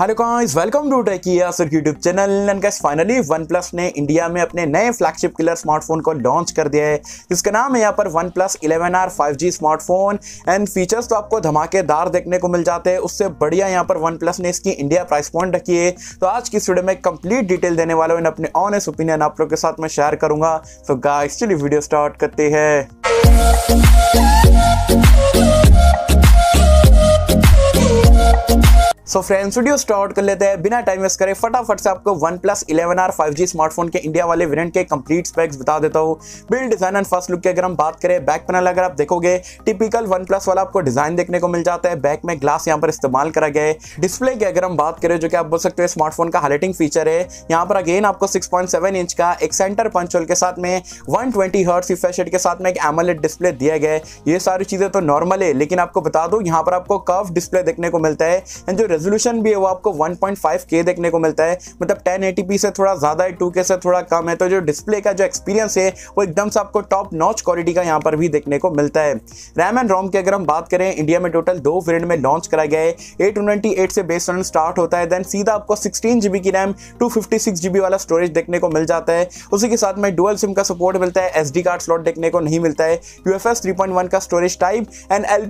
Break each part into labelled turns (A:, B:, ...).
A: Hello guys welcome to Techia sir YouTube channel and guys finally OnePlus ने India में अपने नए flagship killer smartphone को launch कर दिया है। जिसका नाम है यहाँ पर OnePlus 11R 5G smartphone and features तो आपको धमाकेदार देखने को मिल जाते हैं। उससे बढ़िया यहाँ पर OnePlus ने इसकी इंडिया प्राइस पॉइंट रखी है। तो आज की वीडियो में कंप्लीट डिटेल देने वाला हूँ अपने ऑनेस्ट ओपिनियन आप लोग के साथ में शेयर करूँगा। तो गाइस चलिए वीडियो स्टार्ट करते हैं। सो फ्रेंड्स वीडियो स्टार्ट कर लेते हैं। बिना टाइम वेस्ट करे, फटाफट से आपको one plus eleven R five G smartphone के इंडिया वाले वेरिएंट के कंप्लीट स्पेक्स बता देता हूँ। Build design and first look की अगर हम बात करें बैक पैनल अगर आप देखोगे टिपिकल वन प्लस वाला आपको डिज़ाइन देखने को मिल जाता है। बैक में ग्लास यहाँ पर इस्तेमाल करा गया है। डिस्प्ले की अगर हम बात करें, जो कि आप बोल सकते हैं स्मार्टफ़ोन का हाईलाइटिंग फीचर है, यहाँ पर अगेन आपको सिक्स इंच का एक सेंटर पंचोल के साथ में वन ट्वेंटी हर्ट्स रिफ्रेश के साथ में एक एमोलेट डिस्प्ले दिया गया है। ये सारी चीज़ें तो नॉर्मल है, लेकिन आपको बता दो, यहाँ पर आपको कर्व डिस्प्ले देखने को मिलता है। एंड जो रेजोल्यूशन भी है, वो आपको 1.5K देखने को मिलता है। मतलब 1080p से थोड़ा ज़्यादा है 2K से थोड़ा कम है। तो जो डिस्प्ले का जो एक्सपीरियंस है, वो एकदम से आपको टॉप नॉच क्वालिटी का यहाँ पर भी देखने को मिलता है। रैम एंड रोम की अगर हम बात करें इंडिया में टोटल दो वेरियंट में लॉन्च करा गया है। एट से बेस रन स्टार्ट होता है। देन सीधा आपको सिक्सटीन जीबी की रैम टू फिफ्टी वाला स्टोरेज देखने को मिल जाता है। उसी के साथ में डुअल सिम का सपोर्ट मिलता है। एसडी कार्ड स्लॉट देखने को नहीं मिलता है। यू एफ़ का स्टोरेज टाइप एंड एल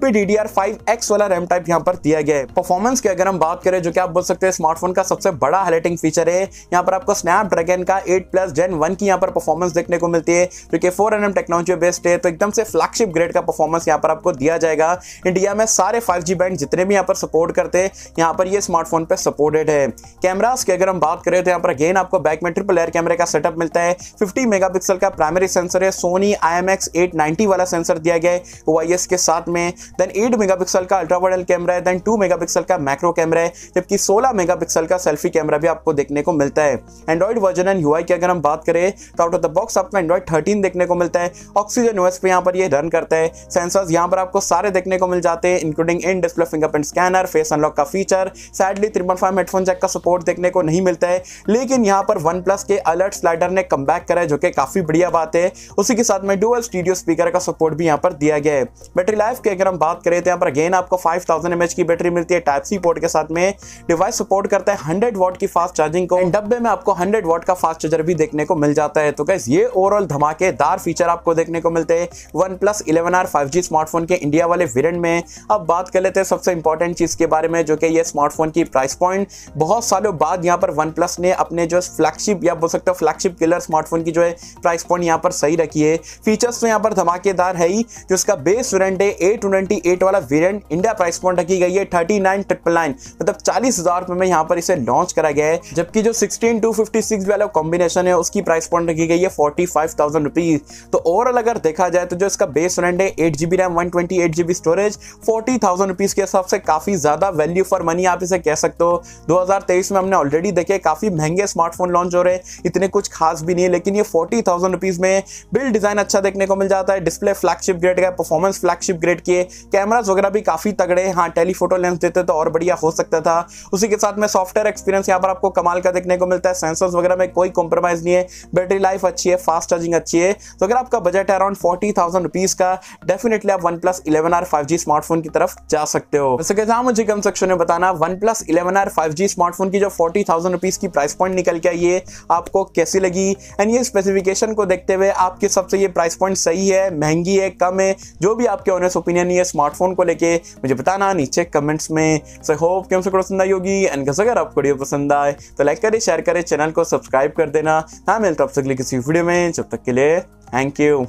A: वाला रैम टाइप यहाँ पर दिया गया है। परफॉर्मेंस की अगर हम बात करें, जो कि आप बोल सकते हैं स्मार्टफ़ोन का सबसे बड़ा हाईलाइटिंग फीचर है। यहाँ पर आपको स्नैपड्रैगन का 8 प्लस जेन वन की यहाँ पर परफॉर्मेंस देखने को मिलती है, जो कि 4 एन टेक्नोलॉजी बेस्ड है। तो एकदम से फ्लैगशिप ग्रेड का परफॉर्मेंस यहाँ पर आपको दिया जाएगा। इंडिया में सारे फाइव बैंड जितने भी यहाँ पर सपोर्ट करते हैं, यहाँ पर ये स्मार्टफ़ोन पर सपोर्टेड है। कैमराज की अगर हम बात करें तो यहाँ पर अगेन आपको बैक में ट्रिपल एयर कैमरे का सेटअप मिलता है। फिफ्टी मेगा का प्राइमरी सेंसर है। सोनी आई एम वाला सेंसर दिया गया है। ओ के साथ में। देन एट मेगा का अल्ट्रा वाइडल कैमरा है। देन टू मेगा का मैक्रो कैमरा है, जबकि सोलह मेगा का सेल्फी कैमरा भी आपको देखने को मिलता है। एंड्रॉइड वर्जन एंड यूआई की अगर हम बात करें तो आउट ऑफ़ द बॉक्स आपको एंड्रॉइड थर्टीन देखने को मिलता है। ऑक्सीजन ओएस पे यहाँ पर ये रन करता है। सेंसर्स यहाँ पर आपको सारे देखने को मिल जाते हैं including in display fingerprint scanner face unlock का feature sadly त्रिपन five headphone jack का सपोर्ट देखने को नहीं मिलता है। लेकिन यहाँ पर वन प्लस के अलर्ट स्लाइडर ने कम करा है, जो कि काफ़ी बढ़िया बात है। उसी के साथ में डुअल स्टूडियो स्पीकर का सपोर्ट भी यहाँ पर दिया गया है। बैटरी लाइफ की अगर हम बात करें तो यहाँ पर अगेन आपको फाइव थाउज़ेंड की बैटरी मिलती है। टाइप सी पोर्ट के साथ में डिवाइस सपोर्ट करता है हंड्रेड वॉट की फास्ट चार्जिंग को। डब्बे में आपको 100 वॉट का फास्ट चार्जर भी देखने को मिल जाता है। तो गैस ये ओवरऑल धमाकेदार फीचर आपको देखने को मिलते हैं। One plus eleven R five G smartphone के इंडिया वाले वेरियंट में। अब बात कर लेते हैं सबसे इंपॉर्टेंट चीज़ के बारे में, जो कि ये स्मार्टफ़ोन की प्राइस पॉइंट बहुत सालों बाद यहाँ पर वन प्लस ने अपने जो फ्लैगशिप या बोल सकते हो फ्लैगशिप किलर स्मार्टफ़ोन की जो है प्राइस पॉइंट यहाँ पर सही रखी है। फीचर्स तो यहाँ पर धमाकेदार है ही, जो इसका बेस वेरियंट है ए वाला वेरियंट इंडिया प्राइस पॉइंट रखी गई है थर्टी नाइन ट्रिपल नाइन मतलब चालीस हज़ार रुपए में यहाँ पर इसे लॉन्च करा गया है, जबकि जो सिक्सटीन टू फिफ्टी सिक्स वाला कॉम्बिनेशन है, उसकी प्राइस पॉइंट रखी गई है फोर्टी फाइव थाउज़ेंड रुपीज़ तो ओवरऑल अगर देखा जाए तो जो इसका बेस वेरियंट है eight GB RAM one twenty eight GB storage forty thousand rupees के हिसाब से काफ़ी ज़्यादा वैल्यू फॉर मनी आप इसे कह सकते हो। दो हज़ार तेईस में हमने ऑलरेडी देखे, काफ़ी महँगे स्मार्टफ़ोन लॉन्च हो रहे हैं, इतने कुछ खास भी नहीं है, लेकिन ये फोर्टी थाउज़ेंड रुपीज़ में बिल्ड डिज़ाइन अच्छा देखने को मिल जाता है डिस्प्ले फ्लैगशिप ग्रेड का परफॉर्मेंस फ्लैगशिप ग्रेड के कैमराज वगैरह भी काफ़ी तगड़े हाँ। टेलीफोटो लेंस देते तो और बढ़िया हो सकता था। उसी के साथ में सॉफ्टवेयर एक्सपीरियंस यहाँ पर आपको कमाल का देखने को मिलता है। सेंसर्स वगैरह में कोई कॉम्प्रोमाइज नहीं है। बैटरी लाइफ अच्छी है फास्ट चार्जिंग अच्छी है। तो अगर आपका बजट है अराउंड फोर्टी थाउज़ेंड रुपीज़ का डेफिनेटली आप one plus eleven R five G smartphone की तरफ़ जा सकते हो। वैसे कहते मुझे कम सेक्शन में बताना। One plus eleven R five G smartphone की जो फोर्टी थाउज़ेंड रुपीज़ की प्राइस पॉइंट निकल के आई है, आपको कैसी लगी? एंड ये स्पेसिफिकेशन को देखते हुए आपके सबसे ये प्राइस पॉइंट सही है, महँगी है, कम है, जो भी आपके ऑनेस्ट ओपिनियन है स्मार्टफ़ोन को लेके मुझे बताना नीचे कमेंट्स में। सो होप कि हमसे पसंद आई होगी? एंड अगर आपको वीडियो पसंद आए तो लाइक करें शेयर करें चैनल को सब्सक्राइब कर देना। हाँ मिलता आपसे अगले किसी वीडियो में। जब तक के लिए थैंक यू